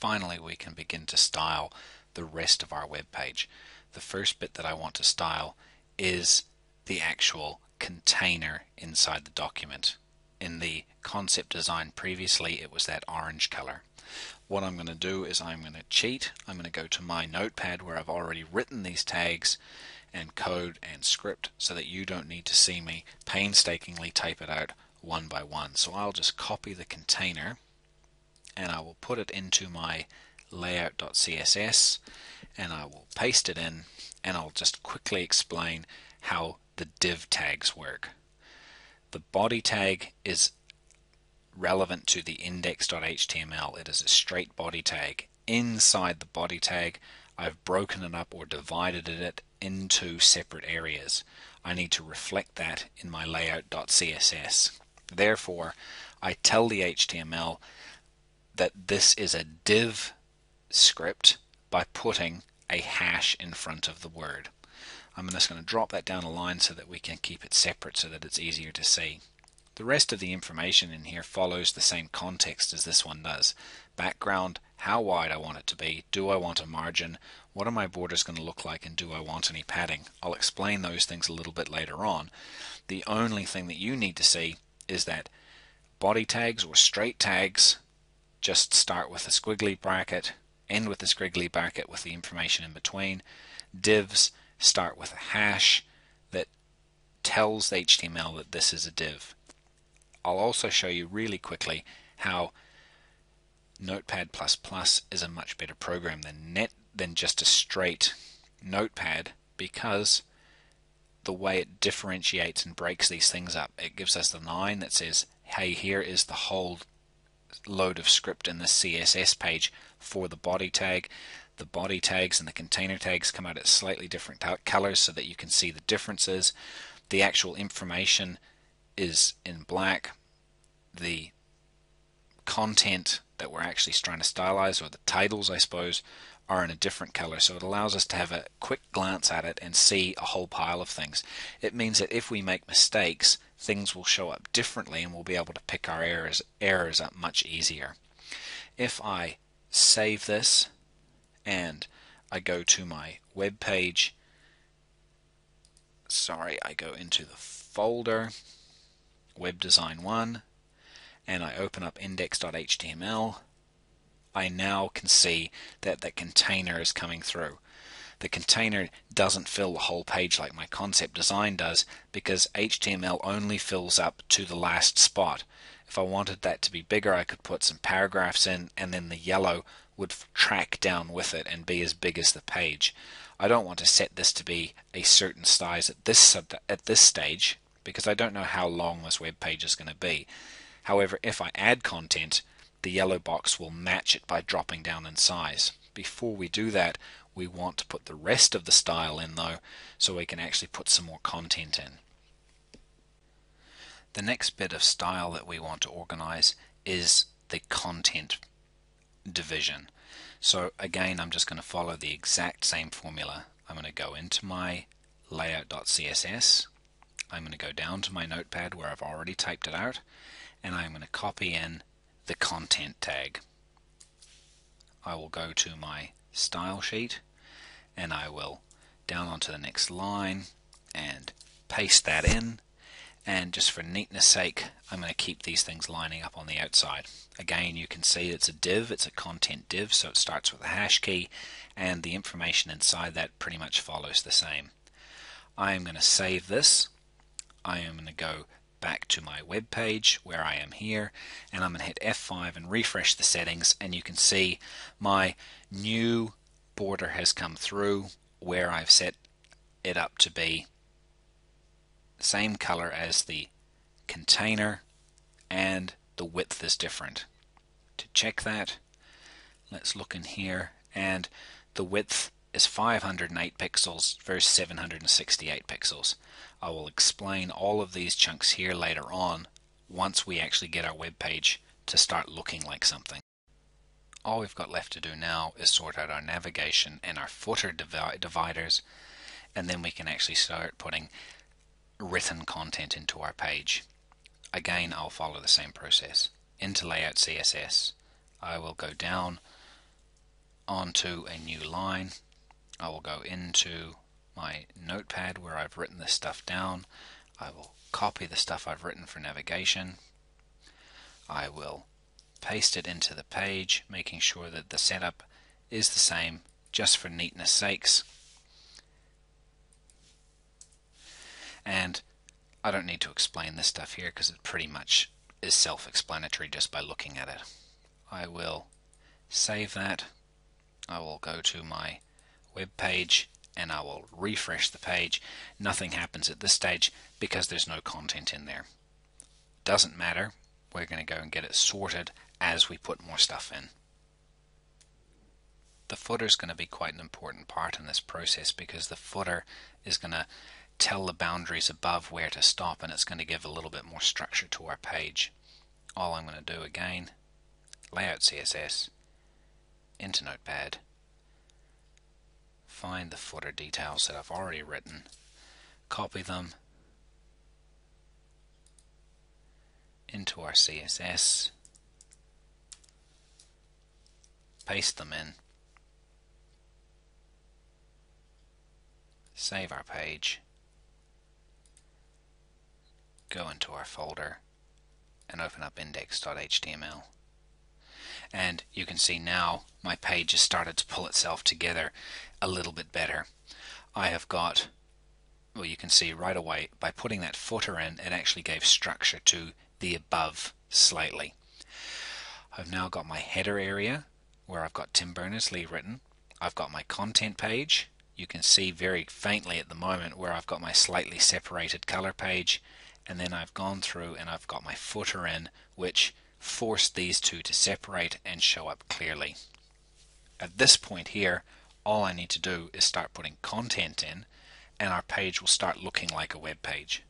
finally we can begin to style the rest of our web page. The first bit that I want to style is the actual container inside the document. In the concept design previously it was that orange color. What I'm going to do is I'm going to cheat. I'm going to go to my notepad where I've already written these tags and code and script so that you don't need to see me painstakingly type it out one by one. So I'll just copy the container and I will put it into my layout.css and I will paste it in and I'll just quickly explain how the div tags work. The body tag is relevant to the index.html. It is a straight body tag. Inside the body tag, I've broken it up or divided it into separate areas. I need to reflect that in my layout.css. Therefore, I tell the HTML that this is a div script by putting a hash in front of the word. I'm just going to drop that down a line so that we can keep it separate so that it's easier to see. The rest of the information in here follows the same context as this one does. Background, how wide I want it to be, do I want a margin, what are my borders going to look like, and do I want any padding? I'll explain those things a little bit later on. The only thing that you need to see is that body tags or straight tags just start with a squiggly bracket, end with a squiggly bracket with the information in between. Divs start with a hash that tells the HTML that this is a div. I'll also show you really quickly how Notepad++ is a much better program than net than just a straight notepad because the way it differentiates and breaks these things up. It gives us the line that says, hey, here is the whole load of script in the CSS page for the body tag. The body tags and the container tags come out at slightly different colors so that you can see the differences. The actual information is in black. The content that we're actually trying to stylize, or the titles, I suppose, are in a different color. So it allows us to have a quick glance at it and see a whole pile of things. It means that if we make mistakes, things will show up differently and we'll be able to pick our errors, errors up much easier. If I save this and I go to my web page, sorry, I go into the folder, web design 1, and I open up index.html, I now can see that the container is coming through. The container doesn't fill the whole page like my concept design does because HTML only fills up to the last spot. If I wanted that to be bigger, I could put some paragraphs in and then the yellow would track down with it and be as big as the page. I don't want to set this to be a certain size at this at this stage because I don't know how long this web page is going to be. However, if I add content, the yellow box will match it by dropping down in size. Before we do that, we want to put the rest of the style in though, so we can actually put some more content in. The next bit of style that we want to organize is the content division. So again, I'm just going to follow the exact same formula. I'm going to go into my layout.css. I'm going to go down to my notepad where I've already typed it out and I'm going to copy in the content tag. I will go to my style sheet and I will down onto the next line and paste that in and just for neatness sake I'm going to keep these things lining up on the outside. Again you can see it's a div, it's a content div so it starts with a hash key and the information inside that pretty much follows the same. I am going to save this. I am going to go back to my web page where I am here and I'm going to hit F5 and refresh the settings and you can see my new border has come through where I've set it up to be same color as the container and the width is different. To check that let's look in here and the width is 508 pixels versus 768 pixels. I will explain all of these chunks here later on once we actually get our web page to start looking like something. All we've got left to do now is sort out our navigation and our footer divi dividers and then we can actually start putting written content into our page. Again, I'll follow the same process. Into Layout CSS, I will go down onto a new line. I will go into my notepad where I've written this stuff down. I will copy the stuff I've written for navigation. I will paste it into the page, making sure that the setup is the same just for neatness sakes. And I don't need to explain this stuff here because it pretty much is self-explanatory just by looking at it. I will save that. I will go to my web page and I will refresh the page. Nothing happens at this stage because there's no content in there. Doesn't matter. We're going to go and get it sorted as we put more stuff in. The footer is going to be quite an important part in this process because the footer is going to tell the boundaries above where to stop and it's going to give a little bit more structure to our page. All I'm going to do again, layout CSS, into Notepad, find the footer details that I've already written, copy them into our CSS, paste them in, save our page, go into our folder and open up index.html. And you can see now my page has started to pull itself together a little bit better. I have got, well you can see right away by putting that footer in it actually gave structure to the above slightly. I've now got my header area where I've got Tim Berners-Lee written. I've got my content page. You can see very faintly at the moment where I've got my slightly separated color page and then I've gone through and I've got my footer in which forced these two to separate and show up clearly. At this point here all I need to do is start putting content in and our page will start looking like a web page.